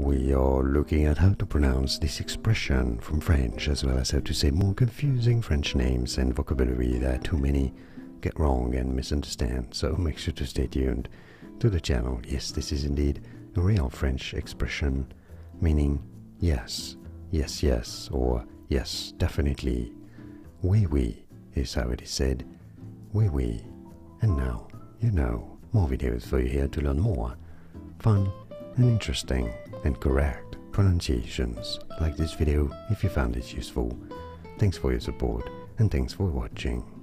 we are looking at how to pronounce this expression from French as well as how to say more confusing French names and vocabulary that too many get wrong and misunderstand. So make sure to stay tuned to the channel. Yes, this is indeed a real French expression meaning yes, yes, yes, or yes, definitely. Oui, oui is how it is said. Oui, oui. And now, you know, more videos for you here to learn more fun and interesting and correct pronunciations like this video if you found it useful. Thanks for your support and thanks for watching.